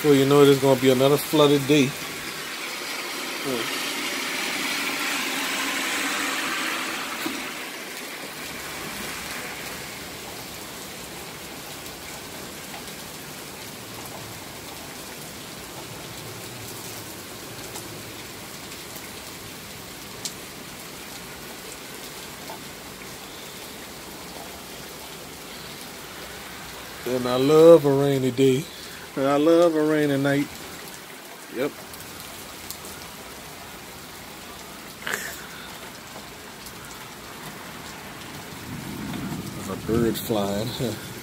Before you know it, it's going to be another flooded day. And I love a rainy day. And I love a rainy night. Yep. There's a bird flying.